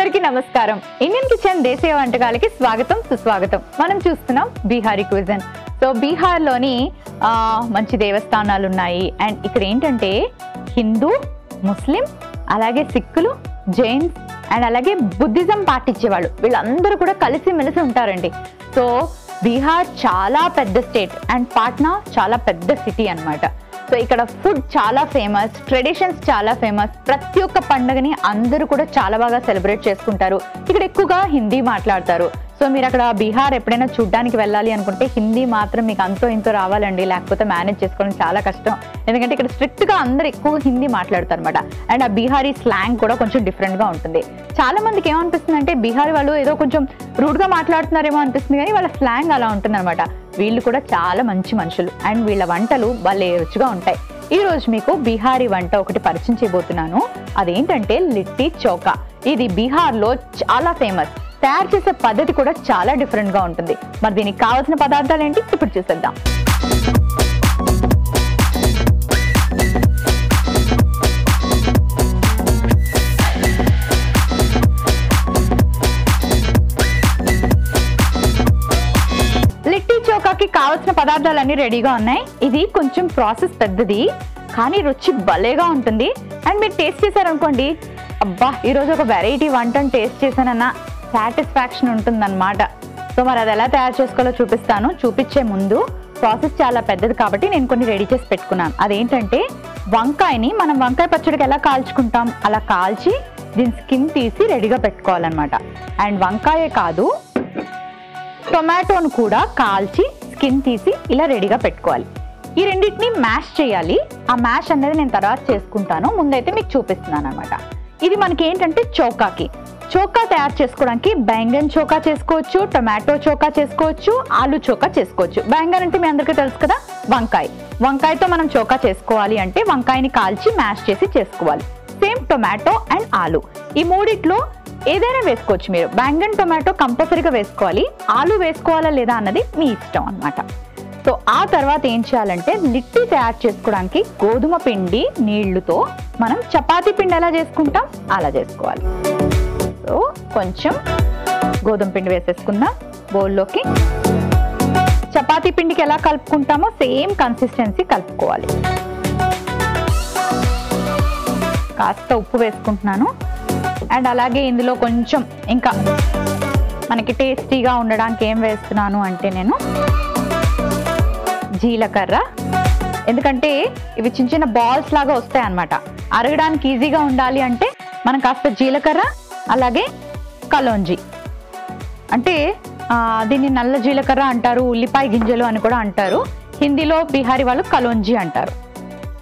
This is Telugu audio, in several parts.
అందరికీ నమస్కారం. ఇండియన్ కిచెన్ దేశీయ వంటకాలకి స్వాగతం సుస్వాగతం. మనం చూస్తున్నాం బీహారీ క్విజన్. సో బీహార్లోని మంచి దేవస్థానాలు ఉన్నాయి అండ్ ఇక్కడ ఏంటంటే హిందూ ముస్లిం అలాగే సిక్కులు జైన్స్ అండ్ అలాగే బుద్ధిజం పాటించేవాళ్ళు. వీళ్ళందరూ కూడా కలిసి మెలిసి ఉంటారండి. సో బీహార్ చాలా పెద్ద స్టేట్ అండ్ పాట్నా చాలా పెద్ద సిటీ అనమాట సో ఇక్కడ ఫుడ్ చాలా ఫేమస్ ట్రెడిషన్స్ చాలా ఫేమస్ ప్రతి ఒక్క పండుగని అందరూ కూడా చాలా బాగా సెలబ్రేట్ చేసుకుంటారు. ఇక్కడ ఎక్కువగా హిందీ మాట్లాడతారు. సో మీరు అక్కడ బీహార్ ఎప్పుడైనా చూడ్డానికి వెళ్ళాలి అనుకుంటే హిందీ మాత్రం మీకు అంతో ఇంతో రావాలండి లేకపోతే మేనేజ్ చేసుకోవడం చాలా కష్టం. ఎందుకంటే ఇక్కడ స్ట్రిక్ట్గా అందరు ఎక్కువ హిందీ మాట్లాడతారు అనమాట అండ్ ఆ బీహారీ స్లాంగ్ కూడా కొంచెం డిఫరెంట్గా ఉంటుంది. చాలా మందికి ఏమనిపిస్తుంది అంటే బీహారీ వాళ్ళు ఏదో కొంచెం రూడ్గా మాట్లాడుతున్నారేమో అనిపిస్తుంది కానీ వాళ్ళ స్లాంగ్ అలా ఉంటుంది వీళ్ళు కూడా చాలా మంచి మనుషులు. అండ్ వీళ్ళ వంటలు భలే రుచిగా ఉంటాయి. ఈ రోజు మీకు బీహారీ వంట ఒకటి పరిచయం చేయబోతున్నాను. అదేంటంటే లిట్టి చౌకా. ఇది బీహార్లో చాలా ఫేమస్ తయారు చేసే పద్ధతి కూడా చాలా డిఫరెంట్గా ఉంటుంది. మరి దీనికి కావాల్సిన పదార్థాలు ఏంటి? ఇప్పుడు చూసేద్దాం. లిట్టి చోకాకి కావాల్సిన పదార్థాలన్నీ రెడీగా ఉన్నాయి. ఇది కొంచెం ప్రాసెస్ పెద్దది కానీ రుచి భలేగా ఉంటుంది. అండ్ మీరు టేస్ట్ చేశారనుకోండి అబ్బా ఈరోజు ఒక వెరైటీ వంటను టేస్ట్ చేశానన్నా సాటిస్ఫాక్షన్ ఉంటుందన్నమాట. సో మరి అది ఎలా తయారు చేసుకోవాలో చూపిస్తాను. చూపించే ముందు ప్రాసెస్ చాలా పెద్దది కాబట్టి నేను కొన్ని రెడీ చేసి పెట్టుకున్నాను. అదేంటంటే వంకాయని మనం వంకాయ పచ్చడికి ఎలా కాల్చుకుంటాం? అలా కాల్చి దీని స్కిన్ తీసి రెడీగా పెట్టుకోవాలన్నమాట. అండ్ వంకాయే కాదు టొమాటోను కూడా కాల్చి స్కిన్ తీసి ఇలా రెడీగా పెట్టుకోవాలి. ఈ రెండింటిని మ్యాష్ చేయాలి. ఆ మ్యాష్ అనేది నేను తర్వాత చేసుకుంటాను. ముందైతే మీకు చూపిస్తున్నాను అనమాట ఇది మనకి ఏంటంటే చోకాకి. చోకా తయారు చేసుకోవడానికి బెంగన్ చోకా చేసుకోవచ్చు టొమాటో చోకా చేసుకోవచ్చు ఆలు చోకా చేసుకోవచ్చు. బెంగన్ అంటే మీ అందరికీ తెలుసు కదా? వంకాయ. వంకాయతో మనం చోకా చేసుకోవాలి అంటే వంకాయని కాల్చి మ్యాష్ చేసి చేసుకోవాలి. సేమ్ టొమాటో అండ్ ఆలు. ఈ మూడిట్లో ఏదైనా వేసుకోవచ్చు మీరు. బ్యాంగన్ టొమాటో కంపల్సరీగా వేసుకోవాలి. ఆలు వేసుకోవాలా లేదా అన్నది మీ ఇష్టం అన్నమాట. సో ఆ తర్వాత ఏం చేయాలంటే లిట్టి తయారు చేసుకోవడానికి గోధుమ పిండి నీళ్ళుతో మనం చపాతీ పిండి ఎలా చేసుకుంటాం? అలా చేసుకోవాలి. సో కొంచెం గోధుమ పిండి వేసేసుకుందాం. బౌల్లోకి చపాతీ పిండికి ఎలా కలుపుకుంటామో సేమ్ కన్సిస్టెన్సీ కలుపుకోవాలి. కాస్త ఉప్పు వేసుకుంటున్నాను. అండ్ అలాగే ఇందులో కొంచెం ఇంకా మనకి టేస్టీగా ఉండడానికి ఏం వేస్తున్నాను అంటే నేను జీలకర్ర. ఎందుకంటే ఇవి చిన్న చిన్న బాల్స్ లాగా వస్తాయి అన్నమాట అరగడానికి ఈజీగా ఉండాలి అంటే మనం కాస్త జీలకర్ర అలాగే కలోంజి. అంటే దీన్ని నల్ల జీలకర్ర అంటారు ఉల్లిపాయ గింజలు అని కూడా అంటారు. హిందీలో బీహారీ వాళ్ళు కలోంజి అంటారు.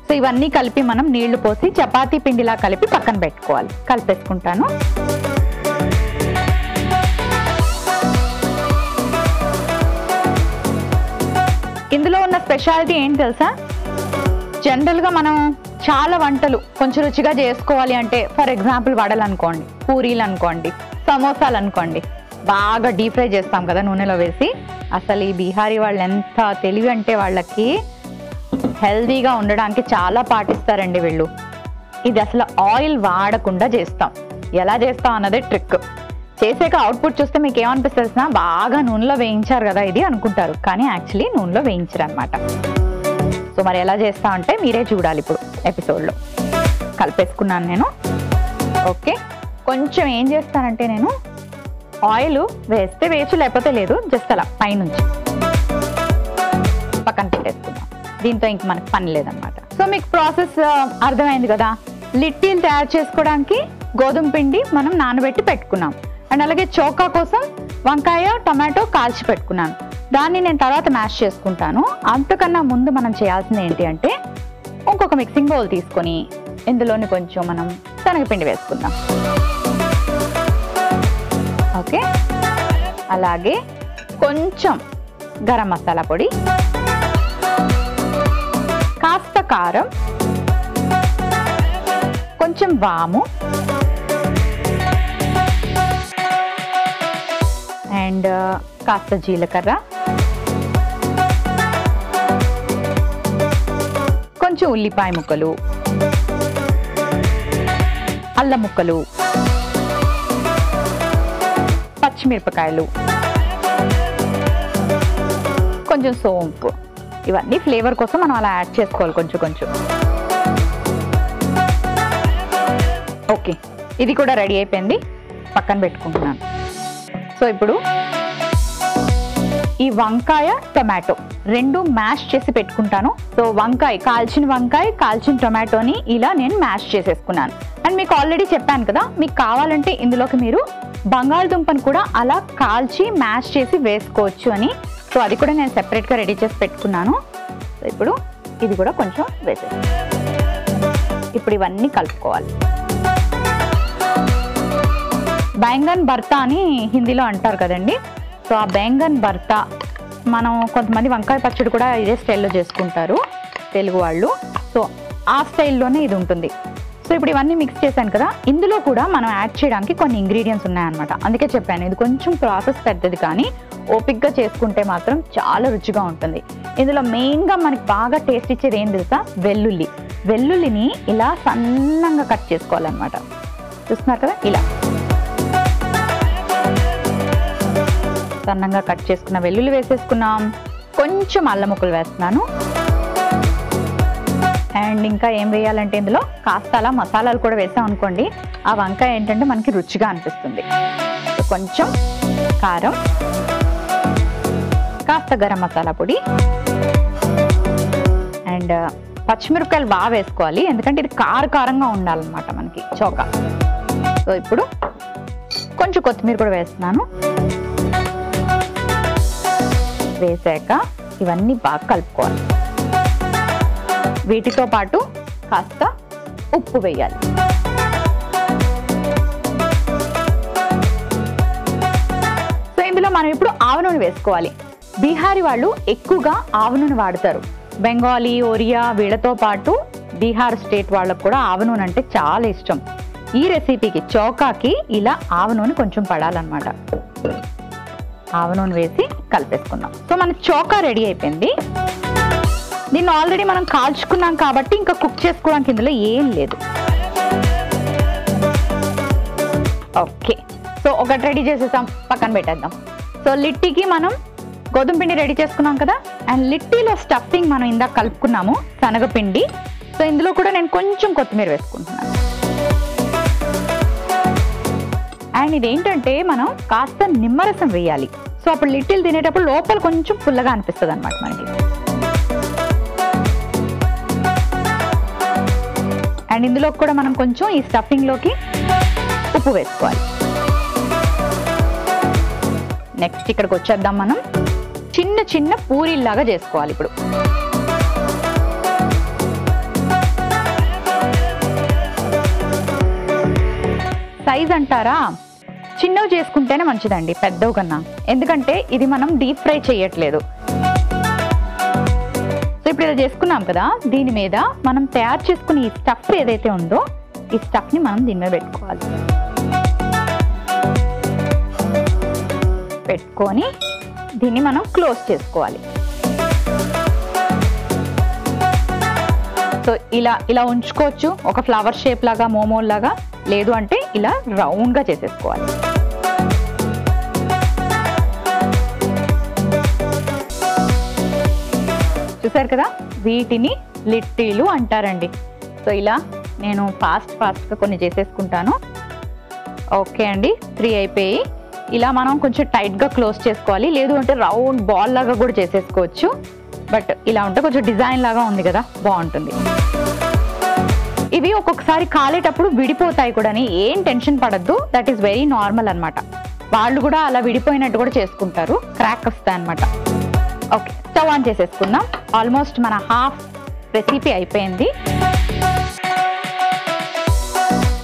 సో ఇవన్నీ కలిపి మనం నీళ్ళు పోసి చపాతీ పిండిలా కలిపి పక్కన పెట్టుకోవాలి. కలిపేసుకుంటాను. ఇందులో ఉన్న స్పెషాలిటీ ఏంటి తెలుసా? జనరల్గా మనం చాలా వంటలు కొంచెం రుచిగా చేసుకోవాలి అంటే ఫర్ ఎగ్జాంపుల్ వడలు అనుకోండి పూరీలు అనుకోండి సమోసాలు అనుకోండి బాగా డీప్ ఫ్రై చేస్తాం కదా నూనెలో వేసి. అసలు ఈ బీహారీ వాళ్ళు ఎంత తెలివి అంటే వాళ్ళకి హెల్దీగా ఉండడానికి చాలా పాటిస్తారండి వీళ్ళు. ఇది అసలు ఆయిల్ వాడకుండా చేస్తాం. ఎలా చేస్తాం అన్నదే ట్రిక్ చేసాక అవుట్పుట్ చూస్తే మీకు ఏమనిపిస్తుంది బాగా నూనెలో వేయించారు కదా ఇది అనుకుంటారు. కానీ యాక్చువల్లీ నూనెలో వేయించరు అనమాట సో మరి ఎలా చేస్తా అంటే మీరే చూడాలి ఇప్పుడు. ఎపిసోడ్లో కలిపేసుకున్నాను నేను. ఓకే? కొంచెం ఏం చేస్తానంటే నేను ఆయిల్ వేస్తే వేయచ్చు లేకపోతే లేదు. జస్ట్ అలా పైనుంచి. పక్కన పెట్టేసుకుందాం. దీంతో ఇంక మనకు పని లేదనమాట సో మీకు ప్రాసెస్ అర్థమైంది కదా? లిట్టీలు తయారు చేసుకోవడానికి గోధుమ పిండి మనం నానబెట్టి పెట్టుకున్నాం. అండ్ అలాగే చోకా కోసం వంకాయ టమాటో కాల్చి పెట్టుకున్నాను. దాన్ని నేను తర్వాత మ్యాష్ చేసుకుంటాను. అంతకన్నా ముందు మనం చేయాల్సింది ఏంటి అంటే ఇంకొక మిక్సింగ్ బౌల్ తీసుకొని ఇందులోని కొంచెం మనం శనగపిండి వేసుకుందాం. ఓకే? అలాగే కొంచెం గరం మసాలా పొడి కాస్త కారం కొంచెం వాము అండ్ కాస్త జీలకర్ర ఉల్లిపాయ ముక్కలు అల్లం ముక్కలు పచ్చిమిరపకాయలు కొంచెం సోంపు. ఇవన్నీ ఫ్లేవర్ కోసం మనం అలా యాడ్ చేసుకోవాలి కొంచెం కొంచెం. ఓకే ఇది కూడా రెడీ అయిపోయింది. పక్కన పెట్టుకుంటున్నాను. సో ఇప్పుడు ఈ వంకాయ టొమాటో. రెండు మ్యాష్ చేసి పెట్టుకుంటాను. సో వంకాయ కాల్చిన వంకాయ కాల్చిన టొమాటోని ఇలా నేను మ్యాష్ చేసేసుకున్నాను. అండ్ మీకు ఆల్రెడీ చెప్పాను కదా మీకు కావాలంటే ఇందులోకి మీరు బంగాళదుంపను కూడా అలా కాల్చి మ్యాష్ చేసి వేసుకోవచ్చు అని. సో అది కూడా నేను సెపరేట్గా రెడీ చేసి పెట్టుకున్నాను. సో ఇప్పుడు ఇది కూడా కొంచెం వేసేసి ఇప్పుడు ఇవన్నీ కలుపుకోవాలి. బెంగన్ భర్త అని హిందీలో అంటారు కదండి. సో ఆ బెంగన్ భర్త మనం కొంతమంది వంకాయ పచ్చడి కూడా ఇదే స్టైల్లో చేసుకుంటారు తెలుగు వాళ్ళు. సో ఆ స్టైల్లోనే ఇది ఉంటుంది. సో ఇప్పుడు ఇవన్నీ మిక్స్ చేశాను కదా ఇందులో కూడా మనం యాడ్ చేయడానికి కొన్ని ఇంగ్రీడియంట్స్ ఉన్నాయన్నమాట. అందుకే చెప్పాను ఇది కొంచెం ప్రాసెస్ పెద్దది కానీ ఓపిక్గా చేసుకుంటే మాత్రం చాలా రుచిగా ఉంటుంది. ఇందులో మెయిన్గా మనకి బాగా టేస్ట్ ఇచ్చేది ఏం తెలుసా? వెల్లుల్లి. వెల్లుల్లిని ఇలా సన్నంగా కట్ చేసుకోవాలన్నమాట. చూస్తున్నారు కదా? ఇలా. సన్నంగా కట్ చేసుకున్న వెల్లుల్లి వేసేసుకున్నాం. కొంచెం అల్లం ముక్కలు వేస్తున్నాను. అండ్ ఇంకా ఏం వేయాలంటే ఇందులో కాస్త అలా మసాలాలు కూడా వేసాం అనుకోండి. ఆ వంకాయ ఏంటంటే మనకి రుచిగా అనిపిస్తుంది. కొంచెం కారం కాస్త గరం మసాలా పొడి. అండ్ పచ్చిమిరపకాయలు బాగా వేసుకోవాలి. ఎందుకంటే ఇది కార కారంగా ఉండాలన్నమాట మనకి చోక. సో ఇప్పుడు కొంచెం కొత్తిమీర కూడా వేస్తున్నాను. వేసాక ఇవన్నీ బాగా కలుపుకోవాలి. వీటితో పాటు కాస్త ఉప్పు వేయాలి. సో ఇందులో మనం ఇప్పుడు ఆవ నూనె వేసుకోవాలి. బీహారీ వాళ్ళు ఎక్కువగా ఆవ నూనె వాడతారు. బెంగాలీ ఒరియా వీళ్ళతో పాటు బీహార్ స్టేట్ వాళ్ళకు కూడా ఆవ నూనె అంటే చాలా ఇష్టం. ఈ రెసిపీకి చౌకాకి ఇలా ఆవ నూనె కొంచెం పడాలన్నమాట. ఆవ నూనె వేసి కలిపేసుకుందాం. సో మన చోకా రెడీ అయిపోయింది. దీన్ని ఆల్రెడీ మనం కాల్చుకున్నాం కాబట్టి ఇంకా కుక్ చేసుకోవడానికి ఇందులో ఏం లేదు. ఓకే. సో ఒకటి రెడీ చేసేసాం. పక్కన పెట్టేద్దాం. సో లిట్టికి మనం గోధుమ పిండి రెడీ చేసుకున్నాం కదా? అండ్ లిట్టీలో స్టఫింగ్ మనం ఇందాక కలుపుకున్నాము శనగపిండి. సో ఇందులో కూడా నేను కొంచెం కొత్తిమీర వేసుకుంటున్నాను. అండ్ ఇదేంటంటే మనం కాస్త నిమ్మరసం వేయాలి. సో అప్పుడు లిటిల్ తినేటప్పుడు లోపల కొంచెం పుల్లగా అనిపిస్తుంది అనమాట మనకి. అండ్ ఇందులో కూడా మనం కొంచెం ఈ స్టఫింగ్లోకి ఉప్పు వేసుకోవాలి. నెక్స్ట్ ఇక్కడికి వచ్చేద్దాం మనం. చిన్న చిన్న పూరీల్లాగా చేసుకోవాలి ఇప్పుడు. సైజ్ అంటారా? చిన్నవి చేసుకుంటేనే మంచిదండి పెద్దవి కన్నా. ఎందుకంటే ఇది మనం డీప్ ఫ్రై చేయట్లేదు. సో ఇప్పుడు ఇలా చేసుకున్నాం కదా దీని మీద మనం తయారు చేసుకుని ఈ స్టఫ్ ఏదైతే ఉందో ఈ స్టఫ్ని మనం దీని మీద పెట్టుకోవాలి. పెట్టుకొని దీన్ని మనం క్లోజ్ చేసుకోవాలి. సో ఇలా ఇలా ఉంచుకోవచ్చు. ఒక ఫ్లవర్ షేప్ లాగా మోమోల్ లాగా లేదు అంటే ఇలా రౌండ్గా చేసేసుకోవాలి. చూసారు కదా? వీటిని లిట్టీలు అంటారండి. సో ఇలా నేను ఫాస్ట్ ఫాస్ట్గా కొన్ని చేసేసుకుంటాను. ఓకే అండి. త్రీ అయిపోయి ఇలా మనం కొంచెం టైట్గా క్లోజ్ చేసుకోవాలి. లేదు అంటే రౌండ్ బాల్ లాగా కూడా చేసేసుకోవచ్చు. బట్ ఇలా ఉంటే కొంచెం డిజైన్ లాగా ఉంది కదా? బాగుంటుంది. ఇవి ఒక్కొక్కసారి కాలేటప్పుడు విడిపోతాయి కూడా. ఏం టెన్షన్ పడద్దు. దట్ ఈస్ వెరీ నార్మల్ అనమాట వాళ్ళు కూడా అలా విడిపోయినట్టు కూడా చేసుకుంటారు. క్రాక్ వస్తాయి అనమాట ఓకే. స్టవ్ ఆన్ చేసేసుకుందాం. ఆల్మోస్ట్ మన హాఫ్ రెసిపీ అయిపోయింది.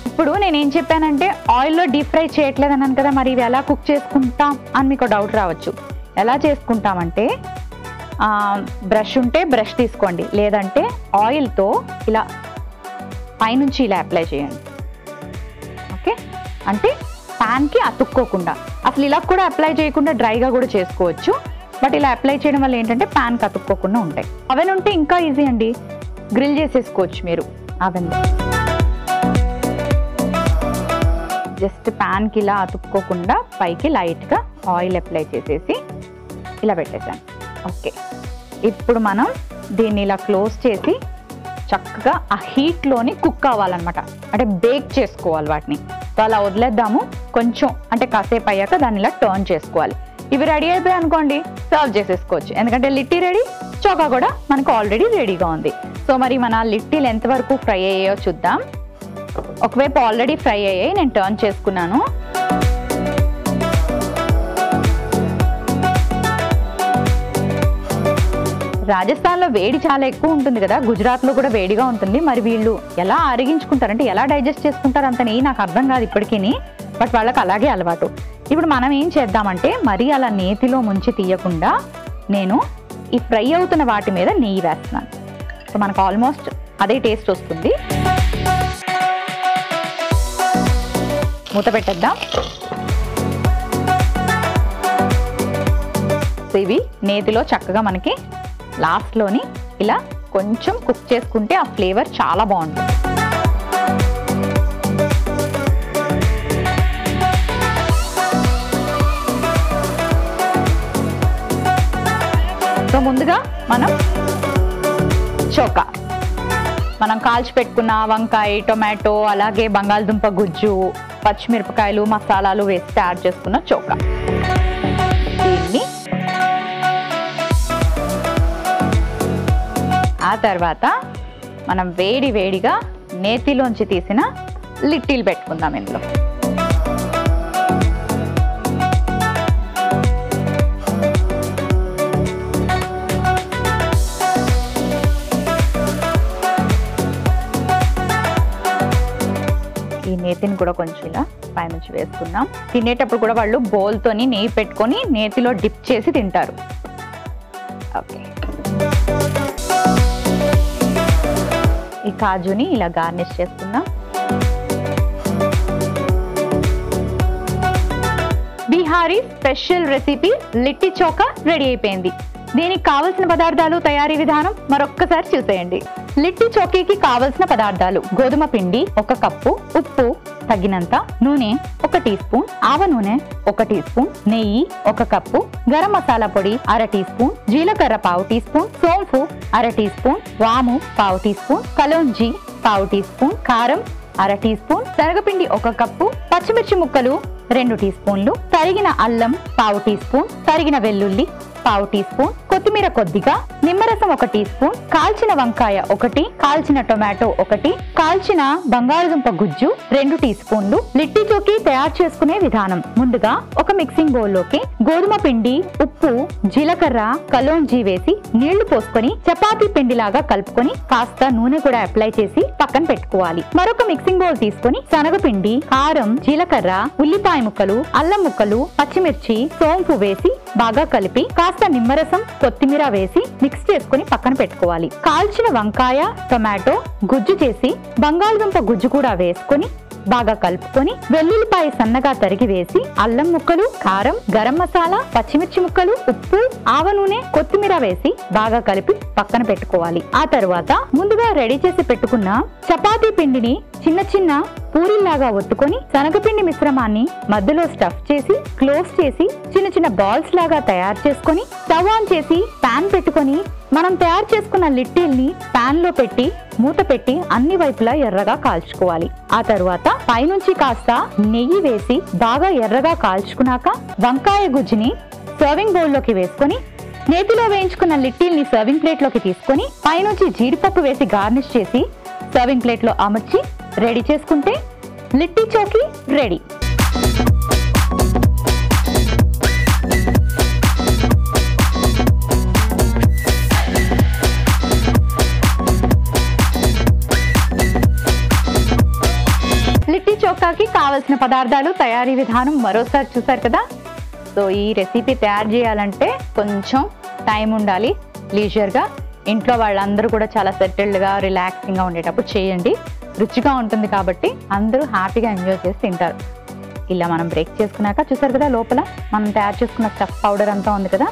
ఇప్పుడు నేను ఏం చెప్పానంటే ఆయిల్లో డీప్ ఫ్రై చేయట్లేదు అన్నాను కదా మరి ఇవి ఎలా కుక్ చేసుకుంటాం అని మీకు డౌట్ రావచ్చు. ఎలా చేసుకుంటామంటే బ్రష్ ఉంటే బ్రష్ తీసుకోండి. లేదంటే ఆయిల్తో ఇలా పైనుంచి ఇలా అప్లై చేయండి. ఓకే అంటే ప్యాన్కి అతుక్కోకుండా. అసలు ఇలా కూడా అప్లై చేయకుండా డ్రైగా కూడా చేసుకోవచ్చు. బట్ ఇలా అప్లై చేయడం వల్ల ఏంటంటే ప్యాన్ అతుక్కోకుండా ఉంటాయి. అవెన్ ఉంటే ఇంకా ఈజీ అండి. గ్రిల్ చేసేసుకోవచ్చు మీరు అవెన్. జస్ట్ ప్యాన్కి ఇలా అతుక్కోకుండా పైకి లైట్గా ఆయిల్ అప్లై చేసేసి ఇలా పెట్టేశాను. ఓకే. ఇప్పుడు మనం దీన్ని ఇలా క్లోజ్ చేసి చక్కగా ఆ హీట్లోని కుక్ అవ్వాలన్నమాట అంటే బేక్ చేసుకోవాలి వాటిని. సో అలా వదిలేద్దాము. కొంచెం అంటే కాసేపు అయ్యాక దాన్ని ఇలా టర్న్ చేసుకోవాలి. ఇవి రెడీ అయిపోయాయి అనుకోండి సర్వ్ చేసేసుకోవచ్చు. ఎందుకంటే లిట్టి రెడీ చోకా కూడా మనకు ఆల్రెడీ రెడీగా ఉంది. సో మరి మన లిట్టీలు ఎంతవరకు ఫ్రై అయ్యాయో చూద్దాం. ఒకవైపు ఆల్రెడీ ఫ్రై అయ్యాయి నేను టర్న్ చేసుకున్నాను. రాజస్థాన్లో వేడి చాలా ఎక్కువ ఉంటుంది కదా గుజరాత్లో కూడా వేడిగా ఉంటుంది. మరి వీళ్ళు ఎలా ఆరగించుకుంటారంటే ఎలా డైజెస్ట్ చేసుకుంటారు అంత నాకు అర్థం కాదు ఇప్పటికీ బట్ వాళ్ళకి అలాగే అలవాటు. ఇప్పుడు మనం ఏం చేద్దామంటే మరీ అలా నేతిలో ముంచి తీయకుండా నేను ఈ ఫ్రై అవుతున్న వాటి మీద నెయ్యి వేస్తున్నాను. సో మనకు ఆల్మోస్ట్ అదే టేస్ట్ వస్తుంది. మూత పెట్టేద్దాం. ఇవి నేతిలో చక్కగా మనకి లాస్ట్లోని ఇలా కొంచెం కుక్ చేసుకుంటే ఆ ఫ్లేవర్ చాలా బాగుంటుంది. సో ముందుగా మనం చోకా. మనం కాల్చి పెట్టుకున్న వంకాయ టొమాటో అలాగే బంగాళదుంప గుజ్జు పచ్చిమిరపకాయలు మసాలాలు వేసి తయారు చేసుకున్న చోకా. దీన్ని ఆ తర్వాత మనం వేడి వేడిగా నేతిలోంచి తీసిన లిట్టీలు పెట్టుకుందాం ఇందులో. నేతిని కూడా కొంచెం ఇలా పైనుంచి వేసుకుందాం. తినేటప్పుడు కూడా వాళ్ళు బౌల్తోని నెయ్యి పెట్టుకొని నేతిలో డిప్ చేసి తింటారు. ఓకే. ఈ కాజుని ఇలా గార్నిష్ చేసుకుందాం. Bihari special recipe litti chokha ready అయిపోయింది. దీనికి కావలసిన పదార్థాలు తయారీ విధానం మరొక్కసారి చూసేయండి. లిట్టి చోకీకి కావలసిన పదార్థాలు గోధుమ పిండి ఒక కప్పు ఉప్పు తగినంత నూనె ఒక టీ స్పూన్ ఆవ నూనె ఒక టీ స్పూన్ నెయ్యి ఒక కప్పు గరం మసాలా పొడి అర టీ స్పూన్ జీలకర్ర పావు టీ స్పూన్ సోంపు అర టీ స్పూన్ వాము పావు టీ స్పూన్ కలోంజీ పావు టీ స్పూన్ కారం అర టీ స్పూన్ శనగపిండి ఒక కప్పు పచ్చిమిర్చి ముక్కలు రెండు టీ స్పూన్లు తరిగిన అల్లం పావు టీ స్పూన్ తరిగిన వెల్లుల్లి పావు టీ స్పూన్ కొత్తిమీర కొద్దిగా నిమ్మరసం ఒక టీ స్పూన్ కాల్చిన వంకాయ ఒకటి కాల్చిన టొమాటో ఒకటి కాల్చిన బంగాళదుంప గుజ్జు రెండు టీ స్పూన్లు లిట్టి చోకి తయారు చేసుకునే విధానం. ముందుగా ఒక మిక్సింగ్ బౌల్లోకి గోధుమ పిండి ఉప్పు జీలకర్ర కలోంజీ వేసి నీళ్ళు పోసుకొని చపాతీ పిండిలాగా కలుపుకొని కాస్త నూనె కూడా అప్లై చేసి పక్కన పెట్టుకోవాలి. మరొక మిక్సింగ్ బౌల్ తీసుకొని శనగపిండి కారం జీలకర్ర ఉల్లిపాయ ముక్కలు అల్లం ముక్కలు పచ్చిమిర్చి సోంపు వేసి బాగా కలిపి కాస్త నిమ్మరసం కొత్తిమీర వేసి మిక్స్ చేసుకుని పక్కన పెట్టుకోవాలి. కాల్చిన వంకాయ టొమాటో గుజ్జు చేసి బంగాళదుంప గుజ్జు కూడా వేసుకొని బాగా కలుపుకొని వెల్లుల్లిపాయ సన్నగా తరిగి వేసి అల్లం ముక్కలు కారం గరం మసాలా పచ్చిమిర్చి ముక్కలు ఉప్పు ఆవ నూనె కొత్తిమీర వేసి బాగా కలిపి పక్కన పెట్టుకోవాలి. ఆ తర్వాత ముందుగా రెడీ చేసి పెట్టుకున్న చపాతీ పిండిని చిన్న చిన్న పూరిల్లాగా ఒత్తుకొని శనగపిండి మిశ్రమాన్ని మధ్యలో స్టఫ్ చేసి క్లోజ్ చేసి చిన్న చిన్న బాల్స్ లాగా తయారు చేసుకొని స్టవ్ ఆన్ చేసి పాన్ పెట్టుకొని మనం తయారు చేసుకున్న లిట్టీల్ని పాన్లో పెట్టి మూత పెట్టి అన్ని వైపులా ఎర్రగా కాల్చుకోవాలి. ఆ తరువాత పైనుంచి కాస్త నెయ్యి వేసి బాగా ఎర్రగా కాల్చుకున్నాక వంకాయ గుజ్జుని సర్వింగ్ బౌల్లోకి వేసుకొని నేతిలో వేయించుకున్న లిట్టిల్ని సర్వింగ్ ప్లేట్లోకి తీసుకొని పైనుంచి జీడిపప్పు వేసి గార్నిష్ చేసి సర్వింగ్ ప్లేట్లో అమర్చి రెడీ చేసుకుంటే లిట్టి చోకి రెడీ. లిట్టి చోకాకి కావలసిన పదార్థాలు తయారీ విధానం మరోసారి చూసారు కదా? సో ఈ రెసిపీ తయారు చేయాలంటే కొంచెం టైం ఉండాలి. లీజర్గా ఇంట్లో వాళ్ళందరూ కూడా చాలా సెటిల్డ్గా రిలాక్సింగ్గా ఉండేటప్పుడు చేయండి. రుచిగా ఉంటుంది కాబట్టి అందరూ హ్యాపీగా ఎంజాయ్ చేసి తింటారు. ఇలా మనం బ్రేక్ చేసుకున్నాక చూసారు కదా లోపల? మనం తయారు చేసుకున్న స్టఫ్ పౌడర్ అంతా ఉంది కదా?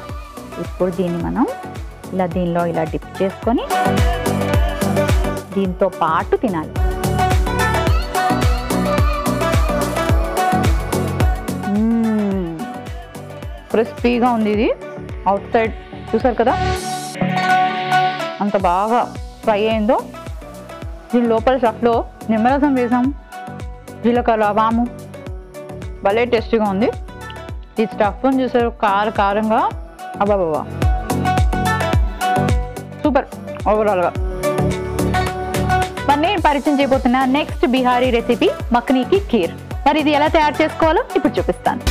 ఇప్పుడు దీన్ని మనం ఇలా దీనిలో ఇలా డిప్ చేసుకొని దీంతో పాటు తినాలి. క్రిస్పీగా ఉంది ఇది. అవుట్ సైడ్ చూసారు కదా? అంత బాగా ఫ్రై అయిందో? దీని లోపల షాప్లో నిమ్మరసం వేసాం. జీలకర్ర వాము. భలే టేస్టీగా ఉంది. ఈ స్టఫ్ని చూసారు కార కారంగా. అబ్బాబాబా సూపర్ ఓవరాల్గా మరి నేను పరిచయం చేయబోతున్న నెక్స్ట్ బీహారీ రెసిపీ మక్నీకి ఖీర్. మరి ఇది ఎలా తయారు చేసుకోవాలో ఇప్పుడు చూపిస్తాను.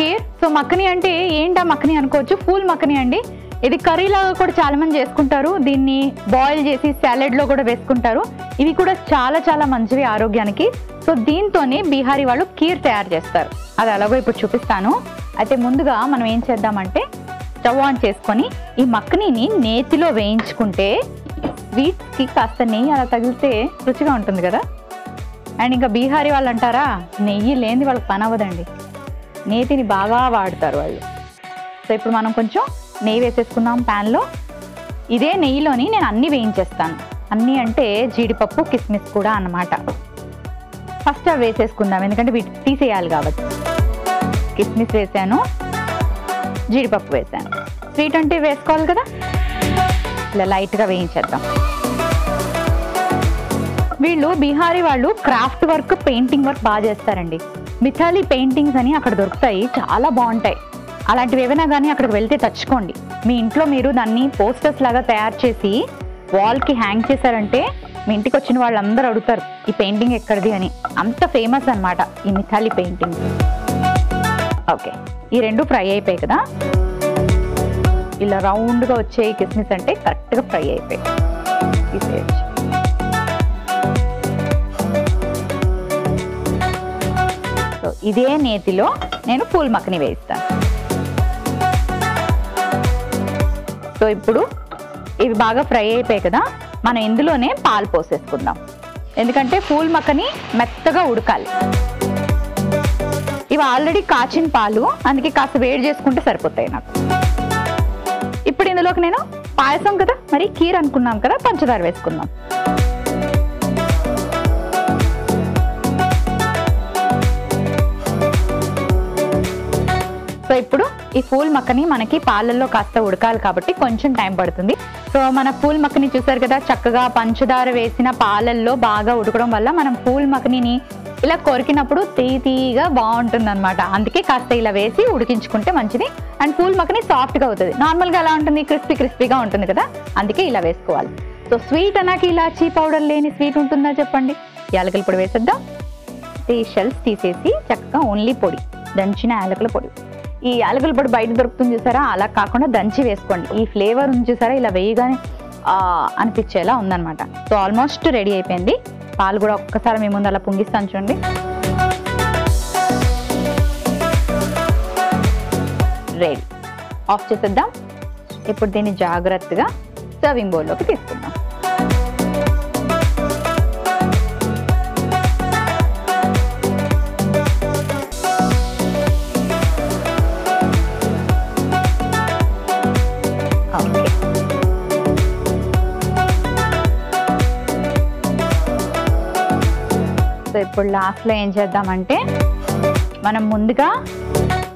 ఖీర్ సో మక్కని అంటే ఏంటా మక్కని అనుకోవచ్చు? ఫూల్ మక్కని అండి. ఇది కర్రీలాగా కూడా చాలా మంది చేసుకుంటారు. దీన్ని బాయిల్ చేసి సాలెడ్లో కూడా వేసుకుంటారు. ఇవి కూడా చాలా చాలా మంచివి ఆరోగ్యానికి. సో దీంతోనే బీహారీ వాళ్ళు కీర్ తయారు చేస్తారు. అది అలాగో ఇప్పుడు చూపిస్తాను. అయితే ముందుగా మనం ఏం చేద్దామంటే స్టవ్ ఆన్ చేసుకొని ఈ మక్కనీని నేతిలో వేయించుకుంటే స్వీట్స్కి కాస్త నెయ్యి అలా తగిలితే రుచిగా ఉంటుంది కదా? అండ్ ఇంకా బీహారీ వాళ్ళు అంటారా నెయ్యి లేనిది వాళ్ళకి పని అవ్వదండి నేతిని బాగా వాడతారు వాళ్ళు. సో ఇప్పుడు మనం కొంచెం నెయ్యి వేసేసుకుందాం ప్యాన్లో. ఇదే నెయ్యిలోని నేను అన్నీ వేయించేస్తాను. అన్నీ అంటే జీడిపప్పు కిస్మిస్ కూడా అన్నమాట. ఫస్ట్ అవి వేసేసుకుందాం ఎందుకంటే వీటి తీసేయాలి కాబట్టి. కిస్మిస్ వేసాను జీడిపప్పు వేసాను. స్వీట్ అంటే వేసుకోవాలి కదా? ఇలా లైట్గా వేయించేద్దాం. వీళ్ళు బీహారీ వాళ్ళు క్రాఫ్ట్ వర్క్ పెయింటింగ్ వర్క్ బాగా చేస్తారండి. మిథాలి పెయింటింగ్స్ అని అక్కడ దొరుకుతాయి చాలా బాగుంటాయి. అలాంటివి ఏమైనా కానీ అక్కడికి వెళ్తే తెచ్చుకోండి. మీ ఇంట్లో మీరు దాన్ని పోస్టర్స్ లాగా తయారు చేసి వాల్కి హ్యాంగ్ చేశారంటే మీ ఇంటికి వచ్చిన వాళ్ళందరూ అడుగుతారు ఈ పెయింటింగ్ ఎక్కడిది? అని. అంత ఫేమస్ అన్నమాట ఈ మిథాలి పెయింటింగ్. ఓకే ఈ రెండు ఫ్రై అయిపోయాయి కదా? ఇలా రౌండ్గా వచ్చే కిస్మిస్ అంటే కరెక్ట్గా ఫ్రై అయిపోయాయి. తీసేయచ్చు ఇదే నేతిలో నేను పూల్ మక్కని వేయిస్తాను. సో ఇప్పుడు ఇవి బాగా ఫ్రై అయిపోయాయి కదా మనం ఇందులోనే పాలు పోసేసుకుందాం. ఎందుకంటే పూల్ మక్కని మెత్తగా ఉడకాలి. ఇవి ఆల్రెడీ కాచిన పాలు అందుకే కాస్త వేడి చేసుకుంటే సరిపోతాయి నాకు. ఇప్పుడు ఇందులోకి నేను పాయసం కదా మరి కీర్ అనుకున్నాం కదా పంచదార వేసుకుందాం. సో ఇప్పుడు ఈ పూల్ మక్కని మనకి పాలల్లో కాస్త ఉడకాలి కాబట్టి కొంచెం టైం పడుతుంది. సో మన పూల్ మక్కని చూసారు కదా చక్కగా పంచదార వేసిన పాలల్లో బాగా ఉడకడం వల్ల మనం పూల్ మక్కనిని ఇలా కొరికినప్పుడు తీయ బాగుంటుంది అనమాట అందుకే కాస్త ఇలా వేసి ఉడికించుకుంటే మంచిది. అండ్ పూల్ మక్కని సాఫ్ట్గా అవుతుంది. నార్మల్గా ఎలా ఉంటుంది క్రిస్పీ క్రిస్పీగా ఉంటుంది కదా అందుకే ఇలా వేసుకోవాలి. సో స్వీట్ అన్నాక ఇలాచీ పౌడర్ లేని స్వీట్ ఉంటుందా చెప్పండి? యాలకల పొడి వేసేద్దాం. ఈ షెల్స్ తీసేసి చక్కగా ఓన్లీ పొడి దంచిన యాలకుల పొడి. ఈ యాలకుల పొడి బయట దొరుకుతుంది చూసారా? అలా కాకుండా దంచి వేసుకోండి. ఈ ఫ్లేవర్ ఉంది చూసారా? ఇలా వేయగానే అనిపించేలా ఉందన్నమాట. సో ఆల్మోస్ట్ రెడీ అయిపోయింది. పాలు కూడా ఒక్కసారి మీ ముందు అలా పొంగిస్తాను చూడండి. రెడీ. ఆఫ్ చేసేద్దాం. ఇప్పుడు దీన్ని జాగ్రత్తగా సర్వింగ్ బౌల్లోకి తీసుకుందాం ఇప్పుడు లాస్ట్లో ఏం చేద్దామంటే మనం ముందుగా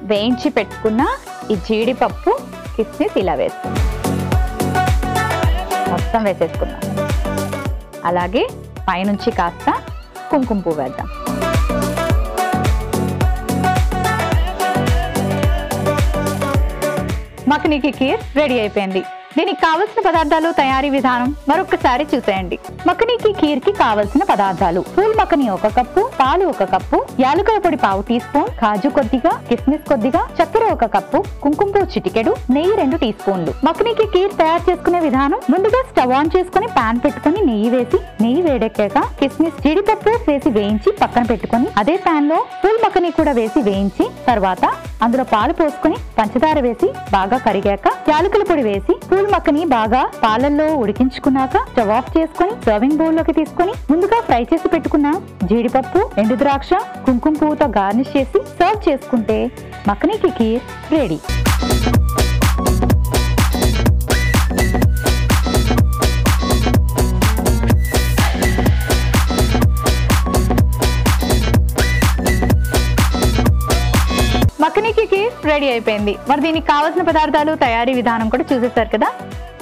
వేయించి పెట్టుకున్న ఈ జీడిపప్పు కిస్మిస్ ఇలా వేసుకుందాం మొత్తం వేసేసుకుందాం. అలాగే పైనుంచి కాస్త కుంకుమ పువ్వు వేద్దాం. మక్నీకి కీర్ రెడీ అయిపోయింది. దీనికి కావలసిన పదార్థాలు తయారీ విధానం మరొకసారి చూసేయండి. మక్కనీకి కీర్కి కావలసిన పదార్థాలు. పూల్ మక్కని ఒక కప్పు పాలు ఒక కప్పు యాలకుల పొడి పావు టీ స్పూన్ కాజు కొద్దిగా కిస్మిస్ కొద్దిగా చక్కెర ఒక కప్పు కుంకుమ పువ్వు చిటికెడు నెయ్యి రెండు టీ స్పూన్లు. మక్కనీకి కీర్ తయారు చేసుకునే విధానం ముందుగా స్టవ్ ఆన్ చేసుకుని పాన్ పెట్టుకుని నెయ్యి వేసి నెయ్యి వేడెక్కాక కిస్మిస్ జీడిపప్పు వేసి వేయించి పక్కన పెట్టుకొని అదే పాన్లో పూల్ మక్కని కూడా వేసి వేయించి తర్వాత అందులో పాలు పోసుకొని పంచదార వేసి బాగా కరిగాక యాలకుల పొడి వేసి పూల్ మక్కని బాగా పాలల్లో ఉడికించుకున్నాక స్టవ్ ఆఫ్ చేసుకొని సర్వింగ్ బౌల్లోకి తీసుకొని ముందుగా ఫ్రై చేసి పెట్టుకున్న జీడిపప్పు ఎండు ద్రాక్ష కుంకుమ పువ్వుతో గార్నిష్ చేసి సర్వ్ చేసుకుంటే మక్కనీకి కికీర్ రెడీ. రెడీ అయిపోయింది. మరి దీనికి కావాల్సిన పదార్థాలు తయారీ విధానం కూడా చూసేసారు కదా?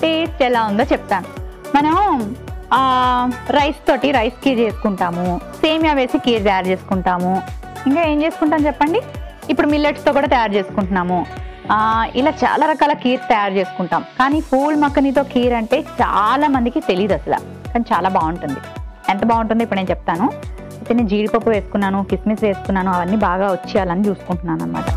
టేస్ట్ ఎలా ఉందో చెప్తాను. మనం రైస్ తోటి రైస్ కీర్ చేసుకుంటాము. సేమియా వేసి కీర్ తయారు చేసుకుంటాము. ఇంకా ఏం చేసుకుంటాం చెప్పండి? ఇప్పుడు మిల్లెట్స్తో కూడా తయారు చేసుకుంటున్నాము. ఇలా చాలా రకాల కీర్ తయారు చేసుకుంటాం. కానీ ఫూల్ మక్కనితో కీర్ అంటే చాలా మందికి తెలియదు అసలు. కానీ చాలా బాగుంటుంది. ఎంత బాగుంటుందో ఇప్పుడు నేను చెప్తాను. అయితే నేను జీడిపప్పు వేసుకున్నాను కిస్మిస్ వేసుకున్నాను అవన్నీ బాగా వచ్చేయాలని చూసుకుంటున్నాను అనమాట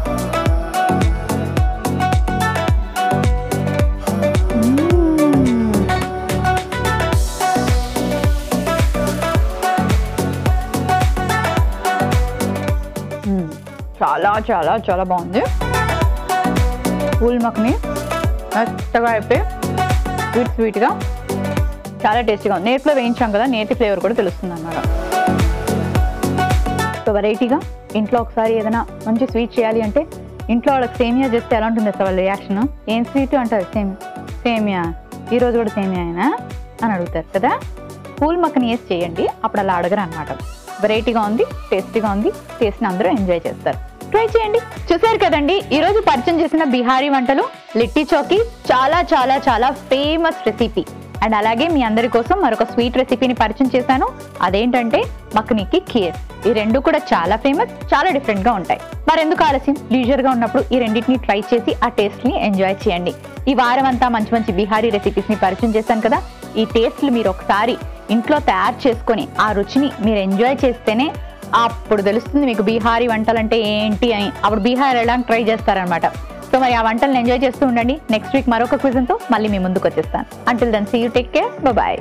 చాలా చాలా చాలా బాగుంది పూల్ మక్ని మెత్తగా అయిపోయి స్వీట్ స్వీట్గా చాలా టేస్టీగా ఉంది నేతిలో వేయించాం కదా నేతి ఫ్లేవర్ కూడా తెలుస్తుంది అన్నమాట సో వెరైటీగా ఇంట్లో ఒకసారి ఏదైనా మంచి స్వీట్ చేయాలి అంటే ఇంట్లో వాళ్ళకి సేమియా చేస్తే ఎలా ఉంటుంది సార్ వాళ్ళ రియాక్షన్ ఏం స్వీట్ అంటారు సేమ్ సేమియా ఈరోజు కూడా సేమియా అయినా అని అడుగుతారు కదా పూల్ మక్కని వేసి చేయండి అప్పుడు అలా అడగరు అనమాట వెరైటీగా ఉంది టేస్టీగా ఉంది టేస్ట్ని అందరూ ఎంజాయ్ చేస్తారు ట్రై చేయండి. చూసారు కదండి ఈరోజు పరిచయం చేసిన బిహారీ వంటలు లిట్టి చోకీ చాలా చాలా చాలా ఫేమస్ రెసిపీ అండ్ అలాగే మీ అందరి కోసం మరొక స్వీట్ రెసిపీని పరిచయం చేశాను. అదేంటంటే మక్నికి కీర్ ఈ రెండు కూడా చాలా ఫేమస్ చాలా డిఫరెంట్గా ఉంటాయి. మరెందుకు ఆలస్యం? లీజర్గా ఉన్నప్పుడు ఈ రెండింటిని ట్రై చేసి ఆ టేస్ట్ని ఎంజాయ్ చేయండి. ఈ వారం అంతా మంచి మంచి బిహారీ రెసిపీస్ని పరిచయం చేశాను కదా. ఈ టేస్ట్లు మీరు ఒకసారి ఇంట్లో తయారు చేసుకొని ఆ రుచిని మీరు ఎంజాయ్ చేస్తేనే అప్పుడు తెలుస్తుంది మీకు బీహారీ వంటలు అంటే ఏంటి అని. అప్పుడు బీహార్ వెళ్ళడానికి ట్రై చేస్తారనమాట. సో మరి ఆ వంటలను ఎంజాయ్ చేస్తూ ఉండండి. నెక్స్ట్ వీక్ మరొక క్విజన్తో మళ్ళీ మీ ముందుకు వచ్చేస్తాను. Until then see you take care bye